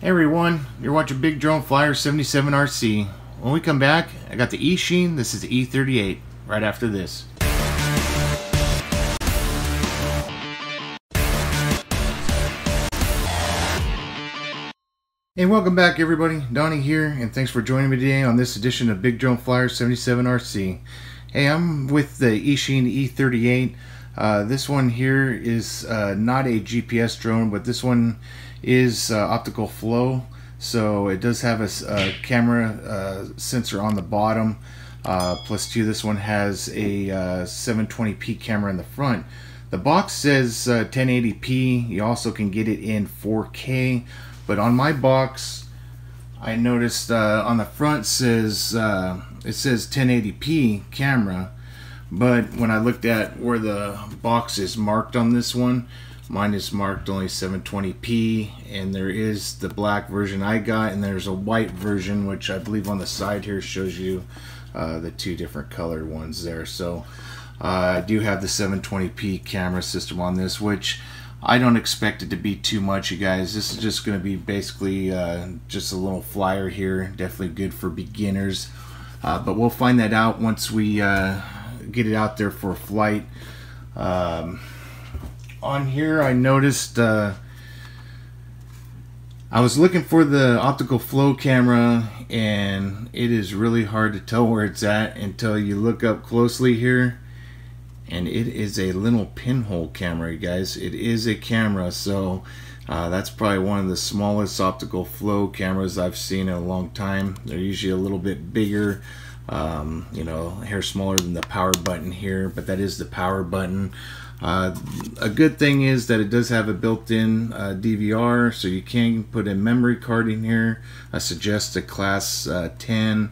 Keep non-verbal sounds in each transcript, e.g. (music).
Hey everyone, you're watching Big Drone Flyer 77 RC. When we come back, I got the Eachine, this is the E38, right after this. Hey, welcome back everybody. Donnie here, and thanks for joining me today on this edition of Big Drone Flyer 77 RC. Hey, I'm with the Eachine E38. Uh, this one here is uh, not a GPS drone, but this one is uh, optical flow. So it does have a, a camera uh, sensor on the bottom. Uh, plus two, this one has a 720p camera in the front. The box says 1080p. You also can get it in 4K. But on my box, I noticed on the front says it says 1080p camera but when I looked at where the box is marked on this one mine is marked only 720p and there is the black version I got and there's a white version which I believe on the side here shows you uh, the two different colored ones there. So uh, I do have the 720p camera system on this which I don't expect it to be too much you guys. This is just going to be basically uh, just a little flyer here definitely good for beginners. Uh, but we'll find that out once we uh, get it out there for flight. Um, on here, I noticed uh, I was looking for the optical flow camera, and it is really hard to tell where it's at until you look up closely here. And it is a little pinhole camera, guys. It is a camera, so uh, that's probably one of the smallest optical flow cameras I've seen in a long time. They're usually a little bit bigger um, you know hair smaller than the power button here but that is the power button uh, a good thing is that it does have a built-in uh, DVR so you can put a memory card in here. I suggest a class uh, 10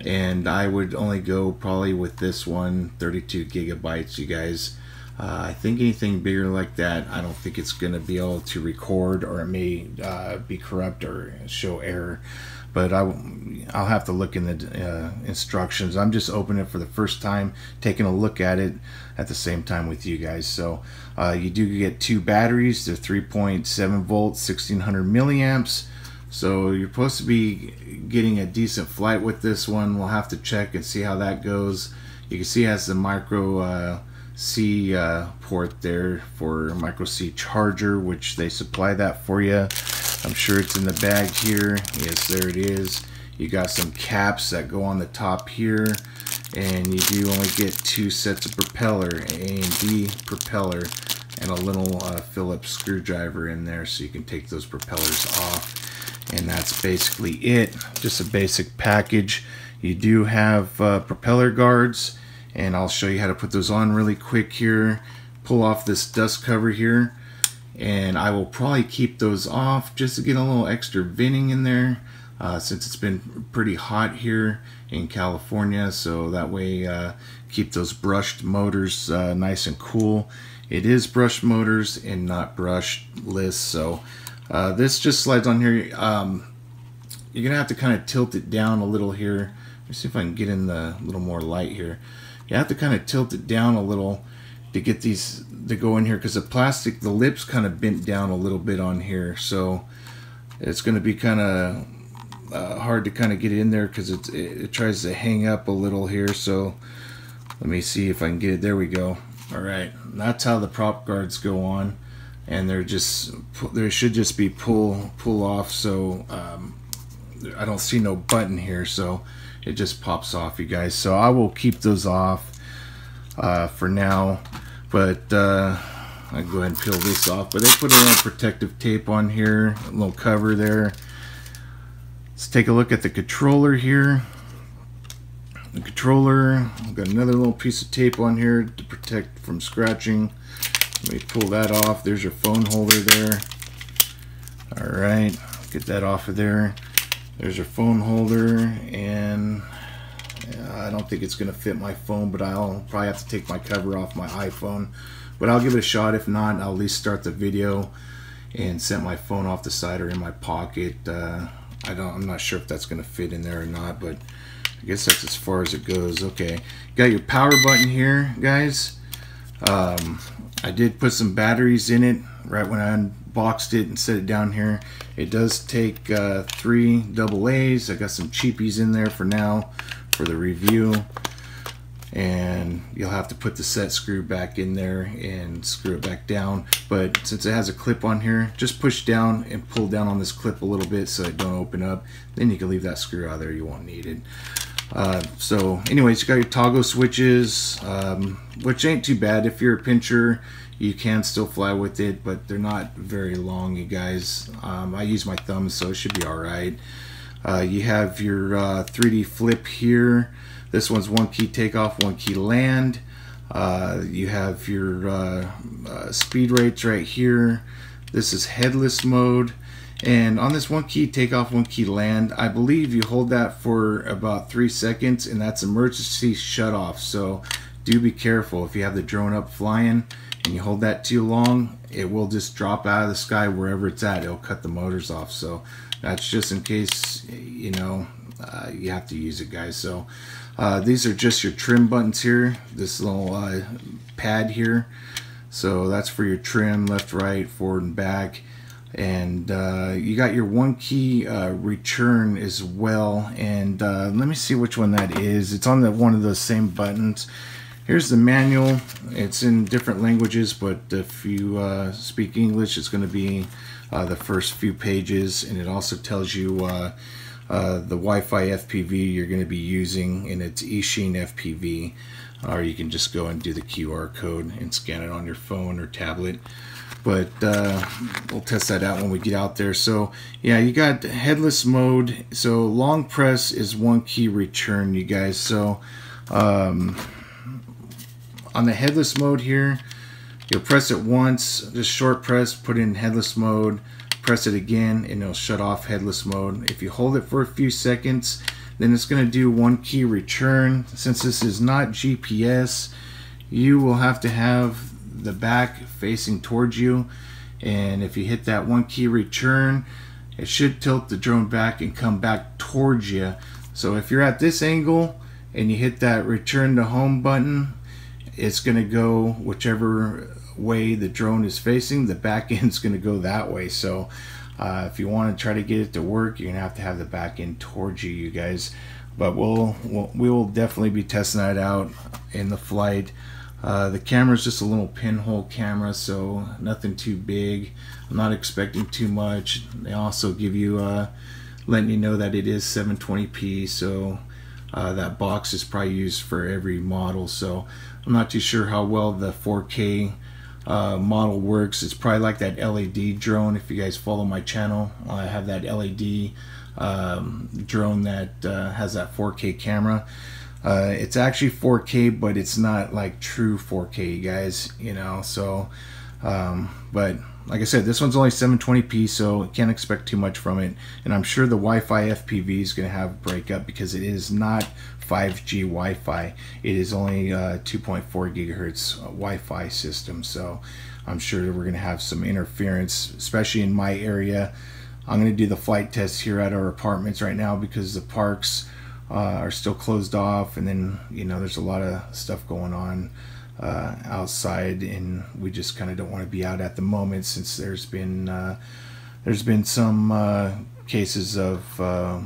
and I would only go probably with this one 32 gigabytes you guys uh, I think anything bigger like that I don't think it's gonna be able to record or it may uh, be corrupt or show error but I, I'll have to look in the uh, instructions. I'm just opening it for the first time, taking a look at it at the same time with you guys. So uh, you do get two batteries. They're 3.7 volts, 1600 milliamps. So you're supposed to be getting a decent flight with this one. We'll have to check and see how that goes. You can see it has the micro uh, C uh, port there for micro C charger, which they supply that for you. I'm sure it's in the bag here. Yes, there it is. You got some caps that go on the top here. And you do only get two sets of propeller, A and B propeller, and a little uh, Phillips screwdriver in there so you can take those propellers off. And that's basically it. Just a basic package. You do have uh, propeller guards, and I'll show you how to put those on really quick here. Pull off this dust cover here and I will probably keep those off just to get a little extra venting in there uh, since it's been pretty hot here in California. So that way uh, keep those brushed motors uh, nice and cool. It is brushed motors and not brushless so uh, this just slides on here. Um, you're gonna have to kind of tilt it down a little here. Let me see if I can get in the little more light here you have to kind of tilt it down a little to get these to go in here because the plastic the lips kind of bent down a little bit on here so it's going to be kind of uh, hard to kind of get in there because it, it tries to hang up a little here so let me see if I can get it. There we go. All right that's how the prop guards go on and they're just there should just be pull pull off so um, I don't see no button here so it just pops off you guys so I will keep those off uh, for now but uh, I go ahead and peel this off. But they put a little protective tape on here, a little cover there. Let's take a look at the controller here. The controller, I've got another little piece of tape on here to protect from scratching. Let me pull that off. There's your phone holder there. All right, get that off of there. There's your phone holder and I don't think it's going to fit my phone, but I'll probably have to take my cover off my iPhone. But I'll give it a shot. If not, I'll at least start the video and set my phone off the side or in my pocket. Uh, I don't. I'm not sure if that's going to fit in there or not, but I guess that's as far as it goes. Okay, got your power button here, guys. Um, I did put some batteries in it right when I boxed it and set it down here. It does take uh, three double A's. I got some cheapies in there for now for the review. And you'll have to put the set screw back in there and screw it back down. But since it has a clip on here just push down and pull down on this clip a little bit so it don't open up. Then you can leave that screw out there you won't need it uh, so anyways you got your toggle switches um, which ain't too bad if you're a pincher you can still fly with it but they're not very long you guys um, I use my thumb so it should be alright uh, you have your uh, 3D flip here this one's one key takeoff, one key land. Uh, you have your uh, uh, speed rates right here. This is headless mode. And on this one key takeoff, one key land, I believe you hold that for about three seconds and that's emergency shut off. So do be careful if you have the drone up flying and you hold that too long, it will just drop out of the sky wherever it's at. It'll cut the motors off. So that's just in case, you know, uh, you have to use it guys. So uh, these are just your trim buttons here. This little uh, pad here. So that's for your trim, left, right, forward, and back. And uh, you got your one key uh, return as well. And uh, let me see which one that is. It's on the one of those same buttons. Here's the manual. It's in different languages, but if you uh, speak English, it's going to be the first few pages. And it also tells you uh, the Wi-Fi FPV you're going to be using and it's Eachine FPV or you can just go and do the QR code and scan it on your phone or tablet but uh, we'll test that out when we get out there so yeah you got headless mode so long press is one key return you guys so um, on the headless mode here you'll press it once just short press put in headless mode press it again and it'll shut off headless mode. If you hold it for a few seconds, then it's going to do one key return. Since this is not GPS, you will have to have the back facing towards you. And if you hit that one key return, it should tilt the drone back and come back towards you. So if you're at this angle and you hit that return to home button, it's going to go whichever way the drone is facing, the back (laughs) end is going to go that way. So uh, if you want to try to get it to work, you're going to have to have the back end towards you, you guys. But we'll, we'll we will definitely be testing that out in the flight. Uh, the camera is just a little pinhole camera, so nothing too big. I'm not expecting too much. They also give you, uh, letting you know that it is 720p, so uh, that box is probably used for every model. So I'm not too sure how well the 4K uh, model works. It's probably like that LED drone. If you guys follow my channel, I have that LED um, drone that uh, has that 4K camera. Uh, it's actually 4K, but it's not like true 4K, guys. You know, so um, but like I said, this one's only 720p, so can't expect too much from it. And I'm sure the Wi-Fi FPV is going to have breakup because it is not 5G Wi-Fi. It is only uh, 2.4 gigahertz uh, Wi-Fi system, so I'm sure we're going to have some interference, especially in my area. I'm going to do the flight test here at our apartments right now because the parks uh, are still closed off, and then you know there's a lot of stuff going on uh, outside, and we just kind of don't want to be out at the moment since there's been uh, there's been some uh, cases of uh,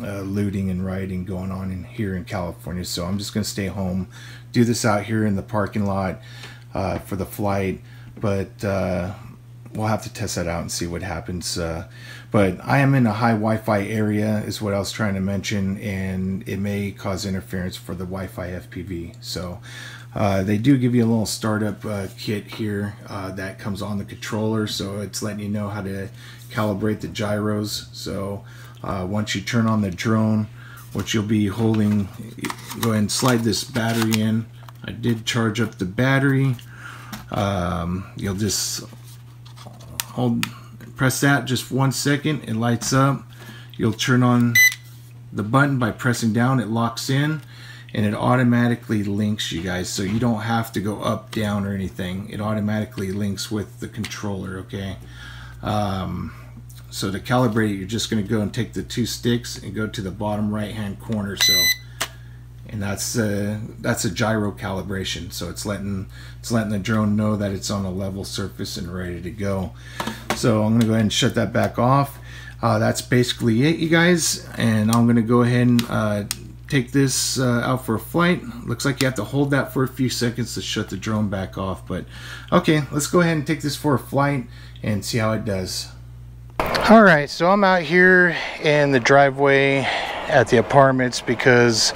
uh, looting and rioting going on in here in California. So I'm just going to stay home, do this out here in the parking lot for the flight, but we'll have to test that out and see what happens. Uh, but I am in a high Wi-Fi area, is what I was trying to mention, and it may cause interference for the Wi-Fi FPV. So uh, they do give you a little startup uh, kit here uh, that comes on the controller, so it's letting you know how to calibrate the gyros. So uh, once you turn on the drone, what you'll be holding, go ahead and slide this battery in. I did charge up the battery. Um, you'll just hold, press that just one second, it lights up. You'll turn on the button by pressing down, it locks in and it automatically links you guys so you don't have to go up down or anything it automatically links with the controller okay um, so to calibrate it you're just going to go and take the two sticks and go to the bottom right hand corner so and that's uh, that's a gyro calibration. So it's letting it's letting the drone know that it's on a level surface and ready to go. So I'm gonna go ahead and shut that back off. Uh, that's basically it, you guys, and I'm gonna go ahead and uh, take this uh, out for a flight. Looks like you have to hold that for a few seconds to shut the drone back off. But okay, let's go ahead and take this for a flight and see how it does. All right, so I'm out here in the driveway at the apartments because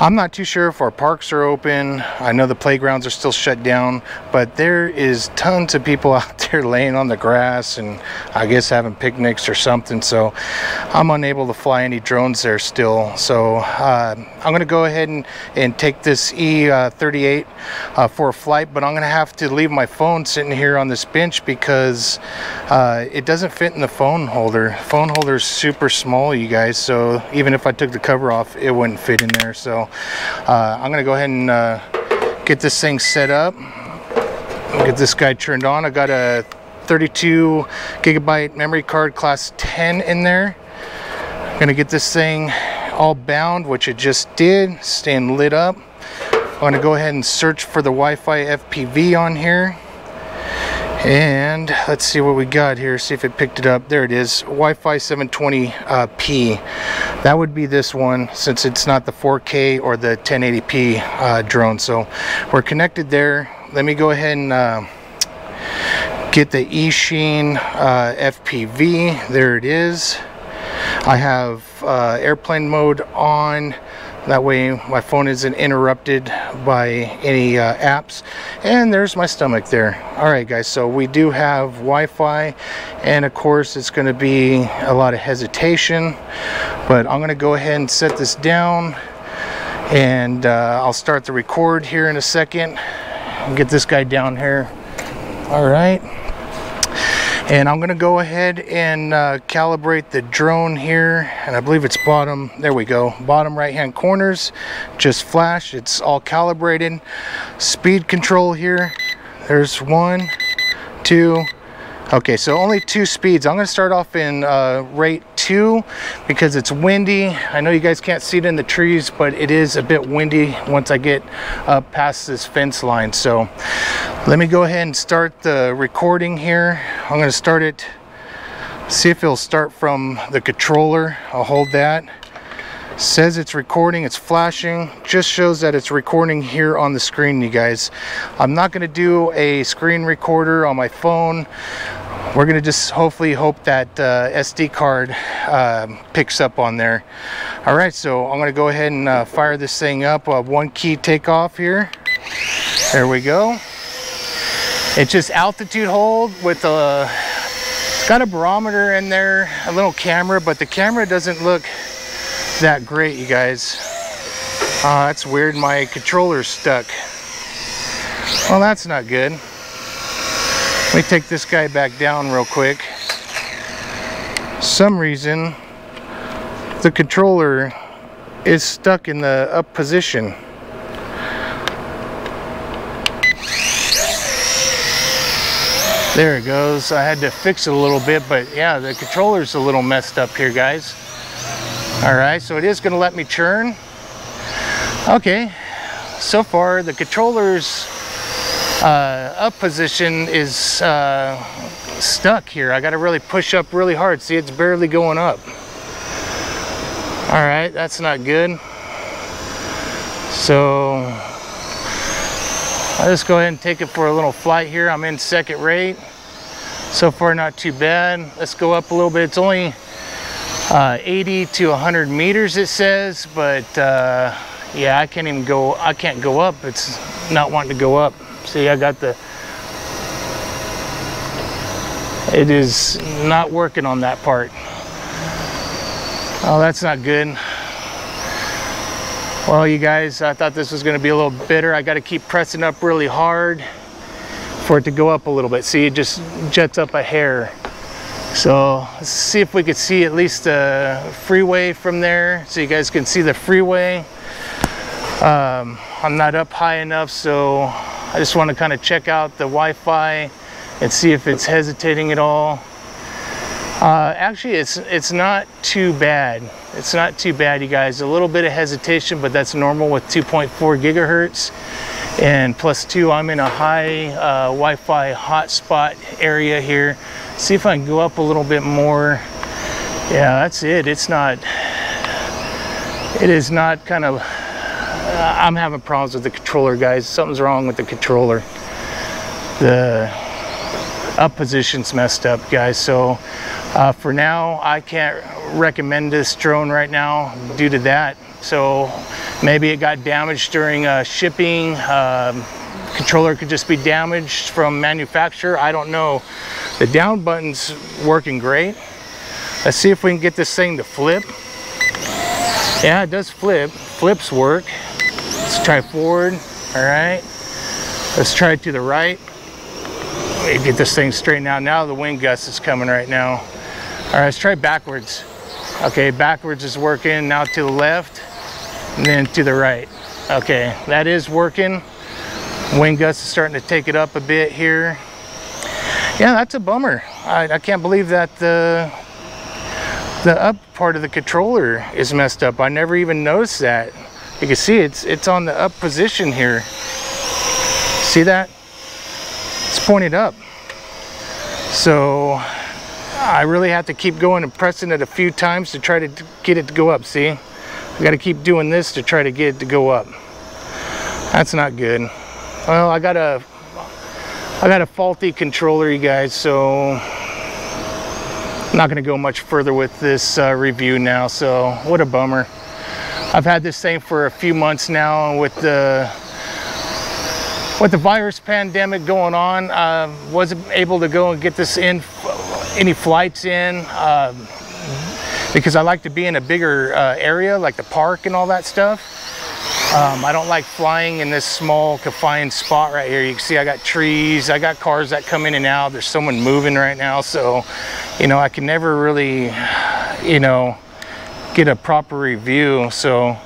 I'm not too sure if our parks are open. I know the playgrounds are still shut down, but there is tons of people (laughs) out there laying on the grass and I guess having picnics or something. So I'm unable to fly any drones there still. So uh, I'm going to go ahead and, and take this E38 uh, for a flight, but I'm going to have to leave my phone sitting here on this bench because uh, it doesn't fit in the phone holder. Phone holder is super small, you guys. So even if I took the cover off, it wouldn't fit in there. Uh, I'm gonna go ahead and uh, get this thing set up get this guy turned on. I got a 32 gigabyte memory card class 10 in there. I'm gonna get this thing all bound which it just did staying lit up. I'm gonna go ahead and search for the Wi-Fi FPV on here and let's see what we got here see if it picked it up. There it is Wi-Fi 720p uh, that would be this one since it's not the 4k or the 1080p uh, drone. So we're connected there. Let me go ahead and uh, get the Eachine uh, FPV there it is. I have uh, airplane mode on that way my phone isn't interrupted by any uh, apps. And there's my stomach there. All right guys so we do have Wi-Fi and of course it's going to be a lot of hesitation but I'm going to go ahead and set this down and uh, I'll start the record here in a second. Get this guy down here. All right and I'm gonna go ahead and uh, calibrate the drone here and I believe it's bottom there we go bottom right hand corners just flash it's all calibrated. Speed control here there's one two Okay, so only two speeds. I'm going to start off in uh, rate two because it's windy. I know you guys can't see it in the trees, but it is a bit windy once I get up past this fence line. So let me go ahead and start the recording here. I'm going to start it, see if it'll start from the controller. I'll hold that says it's recording it's flashing just shows that it's recording here on the screen you guys. I'm not going to do a screen recorder on my phone. We're going to just hopefully hope that uh, SD card uh, picks up on there. All right so I'm going to go ahead and uh, fire this thing up. Uh, one key takeoff here. There we go. It's just altitude hold with a it's got a barometer in there a little camera but the camera doesn't look that great, you guys. Uh, that's weird, my controller's stuck. Well, that's not good. Let me take this guy back down real quick. Some reason, the controller is stuck in the up position. There it goes. I had to fix it a little bit, but yeah, the controller's a little messed up here, guys. All right, so it is gonna let me churn. Okay, so far the controller's uh, up position is uh, stuck here. I gotta really push up really hard. See, it's barely going up. All right, that's not good. So I'll just go ahead and take it for a little flight here. I'm in second rate. So far, not too bad. Let's go up a little bit. It's only uh, 80 to 100 meters it says but uh, yeah I can't even go I can't go up. It's not wanting to go up. See I got the it is not working on that part. Oh that's not good. Well you guys I thought this was going to be a little bitter. I got to keep pressing up really hard for it to go up a little bit. See it just jets up a hair so let's see if we could see at least the freeway from there so you guys can see the freeway. Um, I'm not up high enough so I just want to kind of check out the Wi-Fi and see if it's hesitating at all. Uh, actually, it's it's not too bad. It's not too bad, you guys. A little bit of hesitation, but that's normal with 2.4 gigahertz. And plus two, I'm in a high uh, Wi-Fi hotspot area here. See if I can go up a little bit more. Yeah, that's it. It's not, it is not kind of, uh, I'm having problems with the controller, guys. Something's wrong with the controller. The up position's messed up, guys. So uh, for now, I can't recommend this drone right now due to that. So maybe it got damaged during uh, shipping. Um, controller could just be damaged from manufacturer. I don't know. The down button's working great. Let's see if we can get this thing to flip. Yeah, it does flip. Flips work. Let's try forward. All right. Let's try to the right. We get this thing straightened out. Now the wind gust is coming right now. All right, let's try backwards. Okay, backwards is working. Now to the left and then to the right. Okay, that is working. Wind gust is starting to take it up a bit here. Yeah, that's a bummer. I, I can't believe that the the up part of the controller is messed up. I never even noticed that. You can see it's it's on the up position here. See that? It's pointed up. So I really have to keep going and pressing it a few times to try to get it to go up. See? I got to keep doing this to try to get it to go up. That's not good. Well, I got a I got a faulty controller, you guys, so I'm not going to go much further with this uh, review now. So what a bummer. I've had this thing for a few months now with the with the virus pandemic going on, I wasn't able to go and get this in, any flights in, uh, because I like to be in a bigger uh, area, like the park and all that stuff. Um, I don't like flying in this small confined spot right here. You can see I got trees, I got cars that come in and out. There's someone moving right now. So, you know, I can never really, you know, get a proper review. So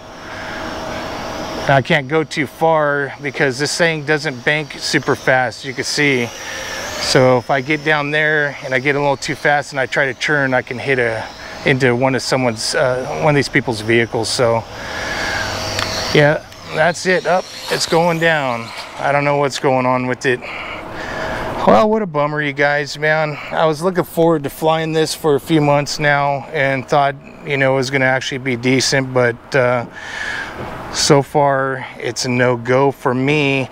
I can't go too far because this thing doesn't bank super fast, you can see. So if I get down there and I get a little too fast and I try to turn, I can hit a into one of someone's uh, one of these people's vehicles. So yeah, that's it. Up, oh, it's going down. I don't know what's going on with it. Well, what a bummer, you guys, man. I was looking forward to flying this for a few months now and thought, you know, it was going to actually be decent, but uh, so far it's a no-go for me.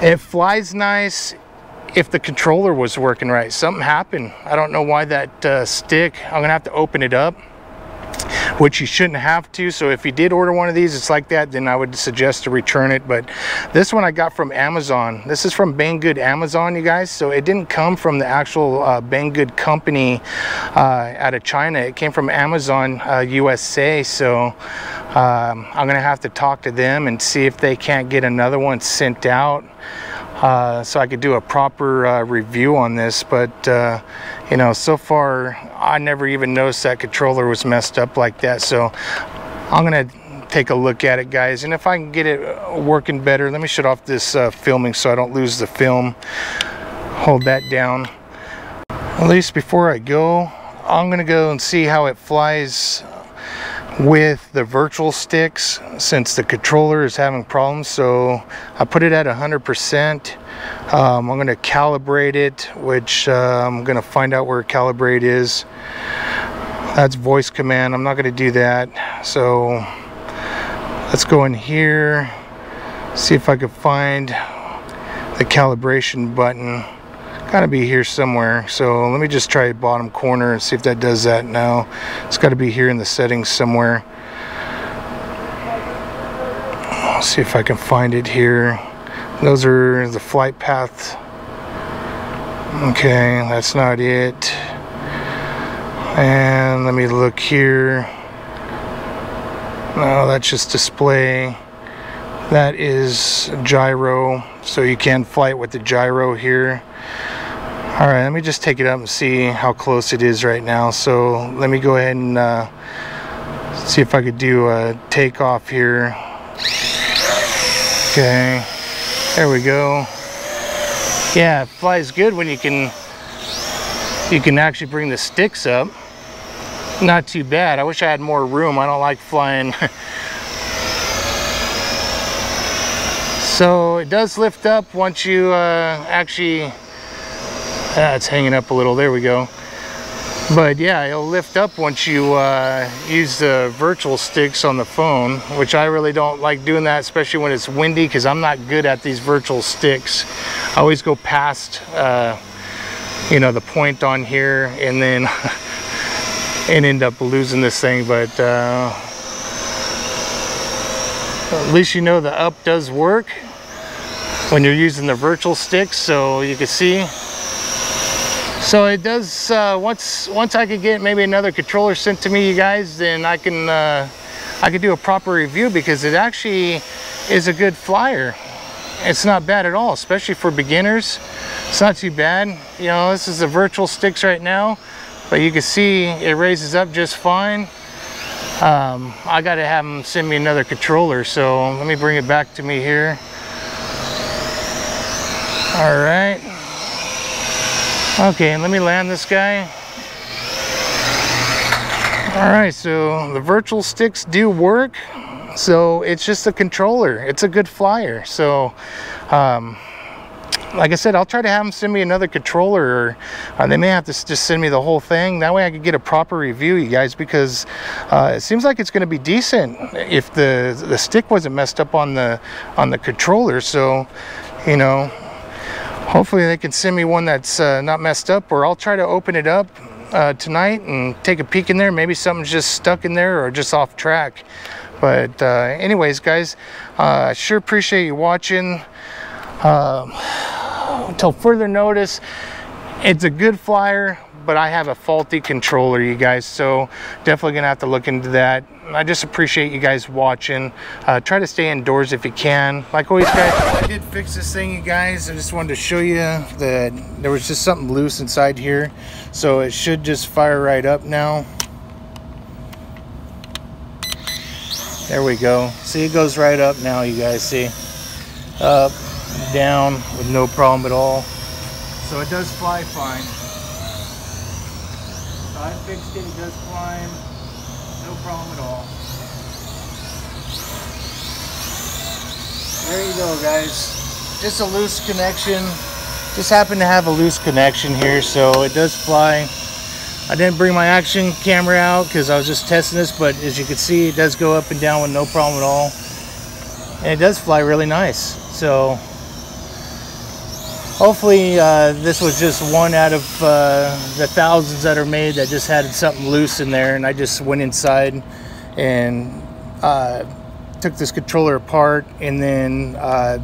It flies nice if the controller was working right. Something happened. I don't know why that uh, stick, I'm to have to open it up which you shouldn't have to. So if you did order one of these, it's like that, then I would suggest to return it. But this one I got from Amazon. This is from Banggood Amazon, you guys. So it didn't come from the actual uh, Banggood company uh, out of China. It came from Amazon uh, USA. So um, I'm gonna have to talk to them and see if they can't get another one sent out. Uh, so I could do a proper uh, review on this. But uh, you know, so far I never even noticed that controller was messed up like that. So I'm gonna take a look at it, guys. And if I can get it working better, let me shut off this uh, filming so I don't lose the film. Hold that down. At least before I go, I'm gonna go and see how it flies with the virtual sticks since the controller is having problems. So I put it at 100% um, I'm going to calibrate it which uh, I'm going to find out where calibrate is. That's voice command. I'm not going to do that. So let's go in here see if I can find the calibration button gotta be here somewhere. So let me just try bottom corner and see if that does that now. It's got to be here in the settings somewhere. I'll see if I can find it here. Those are the flight path. Okay that's not it. And let me look here. No that's just display. That is gyro so you can fly it with the gyro here all right, let me just take it up and see how close it is right now. So let me go ahead and uh, see if I could do a takeoff here. Okay, there we go. Yeah, it flies good when you can you can actually bring the sticks up not too bad I wish I had more room I don't like flying (laughs) so it does lift up once you uh, actually ah, it's hanging up a little. There we go. But yeah it'll lift up once you uh, use the virtual sticks on the phone which I really don't like doing that especially when it's windy because I'm not good at these virtual sticks. I always go past uh, you know the point on here and then (laughs) and end up losing this thing. But uh, at least you know the up does work when you're using the virtual sticks so you can see so it does, uh, once once I could get maybe another controller sent to me, you guys, then I can uh, I can do a proper review because it actually is a good flyer. It's not bad at all, especially for beginners. It's not too bad. You know, this is the virtual sticks right now, but you can see it raises up just fine. Um, I got to have them send me another controller, so let me bring it back to me here. All right. Okay, let me land this guy. All right, so the virtual sticks do work. So it's just a controller. It's a good flyer. So, um, like I said, I'll try to have them send me another controller or uh, they may have to just send me the whole thing. That way I can get a proper review, you guys, because uh, it seems like it's going to be decent if the, the stick wasn't messed up on the, on the controller. So, you know, hopefully they can send me one that's uh, not messed up or I'll try to open it up uh, tonight and take a peek in there. Maybe something's just stuck in there or just off track. But uh, anyways guys uh, I sure appreciate you watching. (sighs) Until um, further notice it's a good flyer but I have a faulty controller, you guys. So definitely gonna have to look into that. I just appreciate you guys watching. Uh, try to stay indoors if you can. Like always, guys, I did fix this thing, you guys. I just wanted to show you that there was just something loose inside here. So it should just fire right up now. There we go. See, it goes right up now, you guys see. Up, down, with no problem at all. So it does fly fine. I fixed it, it does climb, no problem at all. There you go guys, just a loose connection. Just happened to have a loose connection here, so it does fly. I didn't bring my action camera out because I was just testing this, but as you can see, it does go up and down with no problem at all. And it does fly really nice. So hopefully uh, this was just one out of uh, the thousands that are made that just had something loose in there and I just went inside and uh, took this controller apart and then uh,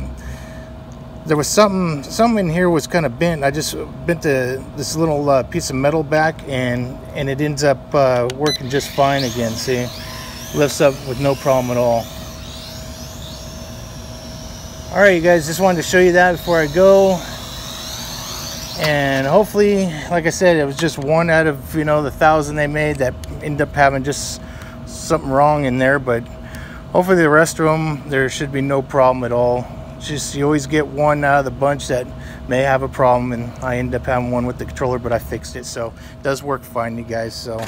there was something something in here was kind of bent. I just bent the, this little uh, piece of metal back and and it ends up uh, working just fine again see? Lifts up with no problem at all. All right you guys just wanted to show you that before I go and hopefully like I said it was just one out of you know the thousand they made that end up having just something wrong in there but hopefully the rest of them there should be no problem at all. Just you always get one out of the bunch that may have a problem and I end up having one with the controller but I fixed it so it does work fine you guys so.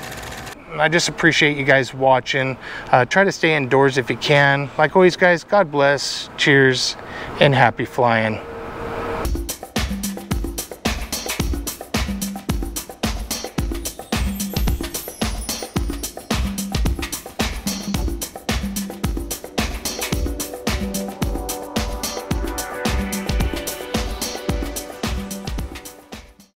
I just appreciate you guys watching. Uh, try to stay indoors if you can. Like always guys God bless cheers and happy flying